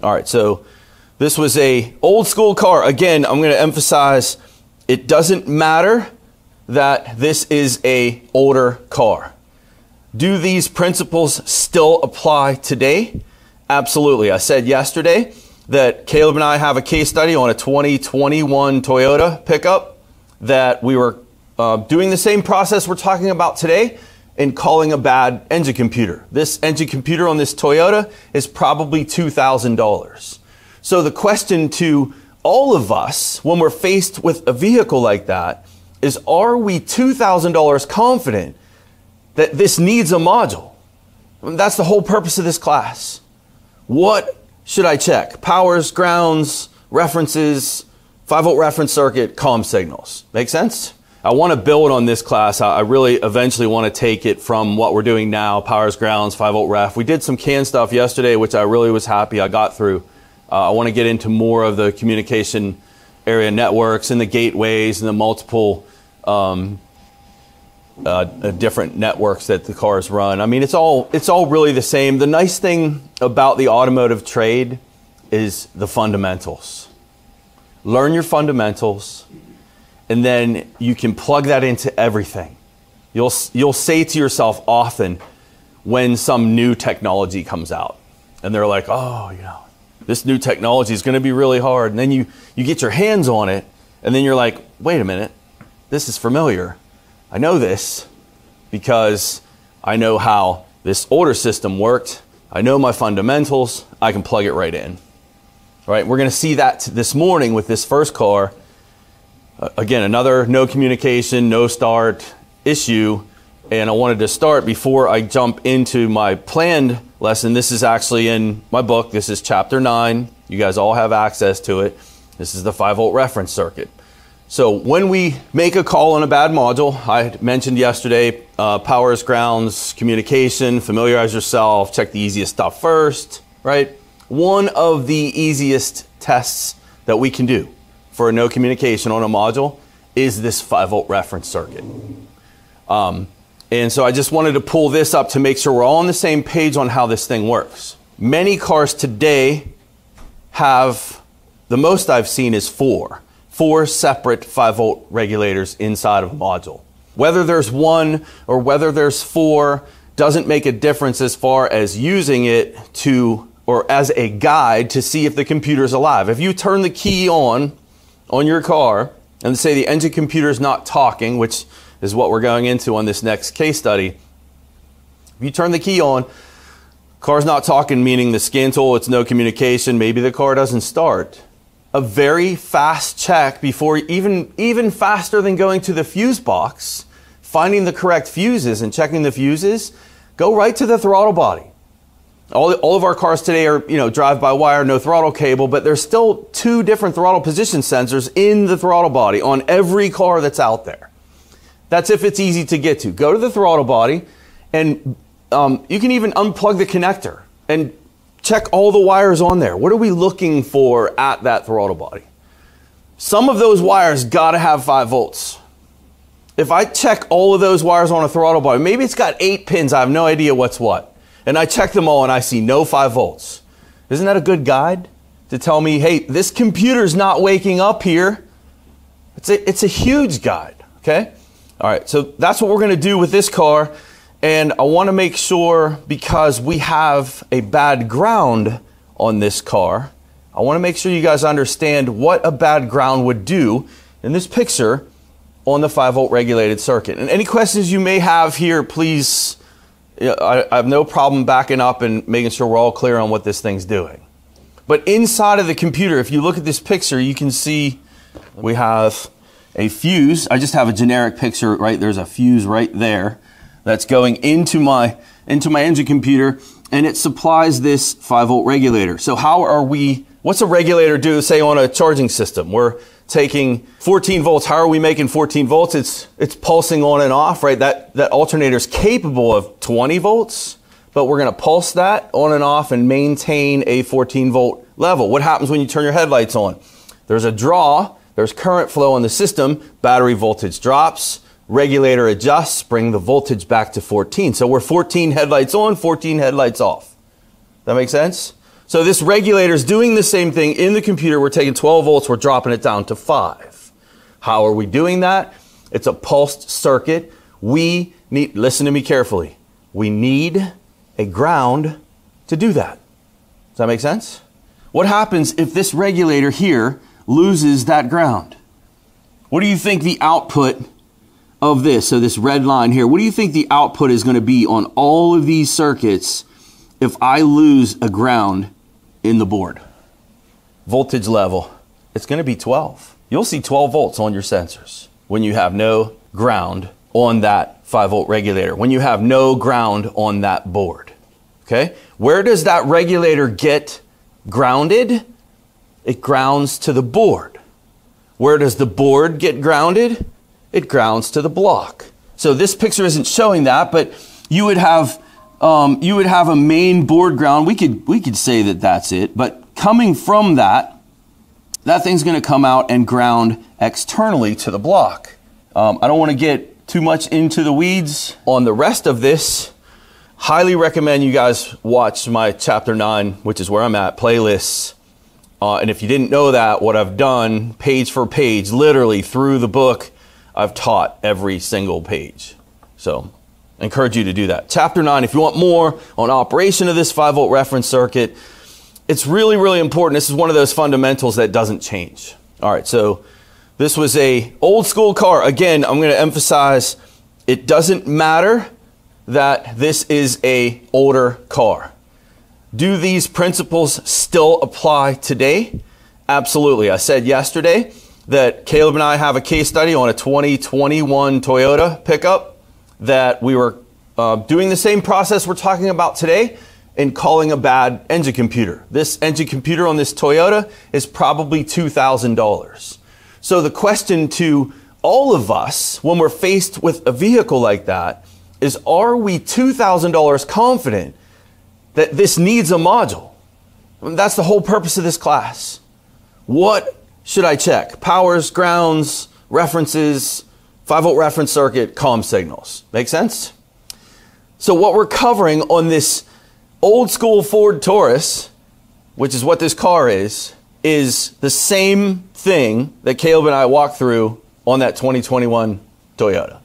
All right, so this was a old school car. Again, I'm going to emphasize it doesn't matter that this is a older car. Do these principles still apply today? Absolutely. I said yesterday that Caleb and I have a case study on a 2021 Toyota pickup that we were uh, doing the same process we're talking about today and calling a bad engine computer. This engine computer on this Toyota is probably $2,000. So the question to all of us when we're faced with a vehicle like that is are we $2,000 confident that this needs a module? That's the whole purpose of this class. What should I check? Powers, grounds, references, 5 volt reference circuit, COM signals. Make sense? I want to build on this class. I really eventually want to take it from what we're doing now, powers, grounds, 5 volt ref. We did some CAN stuff yesterday, which I really was happy I got through. Uh, I want to get into more of the communication area networks and the gateways and the multiple um, uh, uh, different networks that the cars run. I mean, it's all it's all really the same. The nice thing about the automotive trade is the fundamentals. Learn your fundamentals, and then you can plug that into everything. You'll you'll say to yourself often when some new technology comes out, and they're like, "Oh, you know, this new technology is going to be really hard. And then you, you get your hands on it, and then you're like, wait a minute, this is familiar. I know this because I know how this order system worked. I know my fundamentals. I can plug it right in. All right, we're going to see that this morning with this first car. Uh, again, another no communication, no start issue. And I wanted to start before I jump into my planned lesson. This is actually in my book. This is chapter 9. You guys all have access to it. This is the 5 volt reference circuit. So when we make a call on a bad module, I mentioned yesterday, uh, powers, grounds, communication, familiarize yourself, check the easiest stuff first, right? One of the easiest tests that we can do for a no communication on a module is this 5 volt reference circuit. Um, and so I just wanted to pull this up to make sure we're all on the same page on how this thing works. Many cars today have, the most I've seen is four, four separate 5 volt regulators inside of a module. Whether there's one or whether there's four doesn't make a difference as far as using it to, or as a guide to see if the computer's alive. If you turn the key on, on your car, and say the engine computer is not talking, which is what we're going into on this next case study. If you turn the key on, car's not talking, meaning the scan tool, it's no communication, maybe the car doesn't start. A very fast check before, even, even faster than going to the fuse box, finding the correct fuses and checking the fuses, go right to the throttle body. All, all of our cars today are, you know, drive by wire, no throttle cable, but there's still two different throttle position sensors in the throttle body on every car that's out there. That's if it's easy to get to. Go to the throttle body, and um, you can even unplug the connector and check all the wires on there. What are we looking for at that throttle body? Some of those wires got to have 5 volts. If I check all of those wires on a throttle body, maybe it's got eight pins, I have no idea what's what. And I check them all and I see no 5 volts. Isn't that a good guide to tell me, hey, this computer's not waking up here? It's a, it's a huge guide, okay? All right, so that's what we're going to do with this car. And I want to make sure because we have a bad ground on this car, I want to make sure you guys understand what a bad ground would do in this picture on the 5 volt regulated circuit. And any questions you may have here, please, I, I have no problem backing up and making sure we're all clear on what this thing's doing. But inside of the computer, if you look at this picture, you can see we have a fuse. I just have a generic picture, right? There's a fuse right there that's going into my, into my engine computer and it supplies this 5 volt regulator. So how are we, what's a regulator do, say on a charging system? We're taking 14 volts. How are we making 14 volts? It's, it's pulsing on and off, right? That, that alternator is capable of 20 volts, but we're going to pulse that on and off and maintain a 14 volt level. What happens when you turn your headlights on? There's a draw there's current flow in the system, battery voltage drops, regulator adjusts, bring the voltage back to 14. So we're 14 headlights on, 14 headlights off. That makes sense? So this regulator is doing the same thing in the computer. We're taking 12 volts, we're dropping it down to 5. How are we doing that? It's a pulsed circuit. We need, listen to me carefully, we need a ground to do that. Does that make sense? What happens if this regulator here loses that ground? What do you think the output of this, so this red line here, what do you think the output is going to be on all of these circuits if I lose a ground in the board? Voltage level, it's going to be 12. You'll see 12 volts on your sensors when you have no ground on that 5 volt regulator, when you have no ground on that board. Okay? Where does that regulator get grounded? It grounds to the board. Where does the board get grounded? It grounds to the block. So this picture isn't showing that, but you would have um, you would have a main board ground. We could we could say that that's it, but coming from that, that thing's going to come out and ground externally to the block. Um, I don't want to get too much into the weeds on the rest of this. Highly recommend you guys watch my chapter nine, which is where I'm at, playlists. Uh, and if you didn't know that, what I've done, page for page, literally through the book, I've taught every single page. So I encourage you to do that. Chapter 9, if you want more on operation of this 5 volt reference circuit, it's really, really important. This is one of those fundamentals that doesn't change. All right, so this was a old school car. Again, I'm going to emphasize it doesn't matter that this is a older car. Do these principles still apply today? Absolutely. I said yesterday that Caleb and I have a case study on a 2021 Toyota pickup that we were uh, doing the same process we're talking about today and calling a bad engine computer. This engine computer on this Toyota is probably $2,000. So the question to all of us when we're faced with a vehicle like that is are we $2,000 confident that this needs a module? That's the whole purpose of this class. What should I check? Powers, grounds, references, 5 volt reference circuit, COM signals. Make sense? So what we're covering on this old school Ford Taurus, which is what this car is, is the same thing that Caleb and I walked through on that 2021 Toyota.